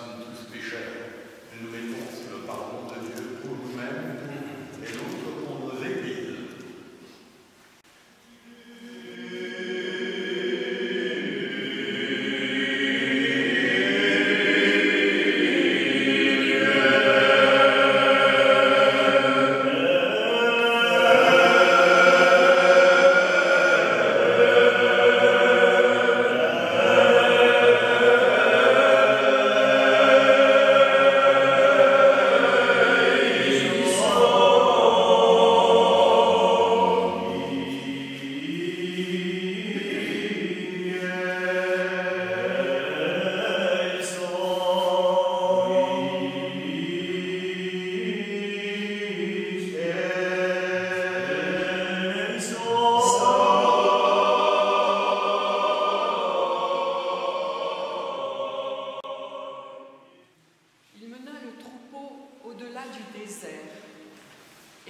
są tu spíše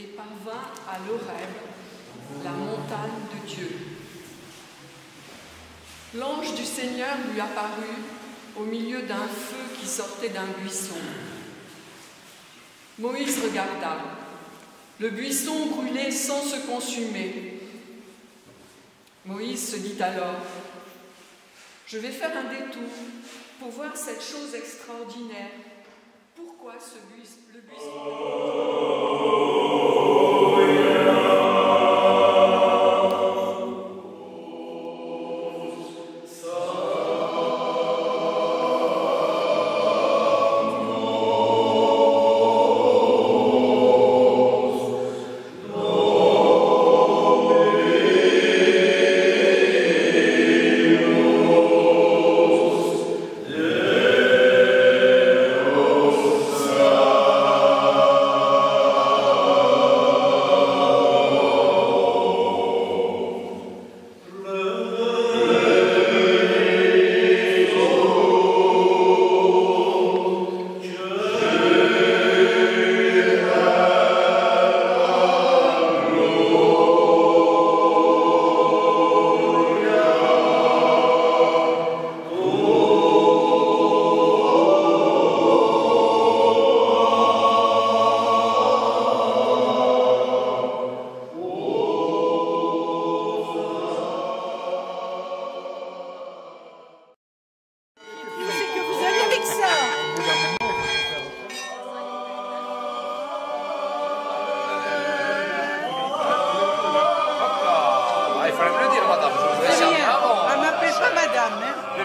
et parvint à l'Horeb, la montagne de Dieu. L'ange du Seigneur lui apparut au milieu d'un feu qui sortait d'un buisson. Moïse regarda. Le buisson brûlait sans se consumer. Moïse se dit alors, je vais faire un détour pour voir cette chose extraordinaire. Pourquoi ce le buisson?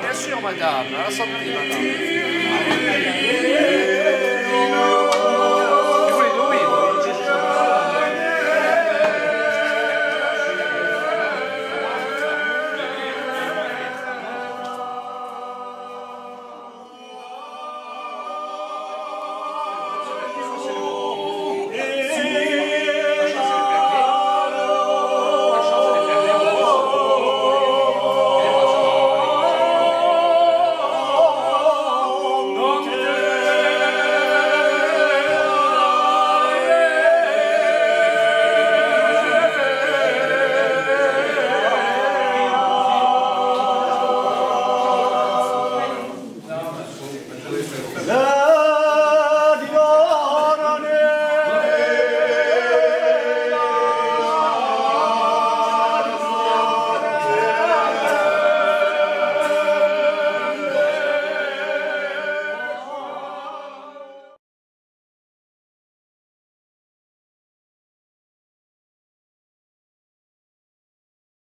Bien sûr, madame. À la santé, madame.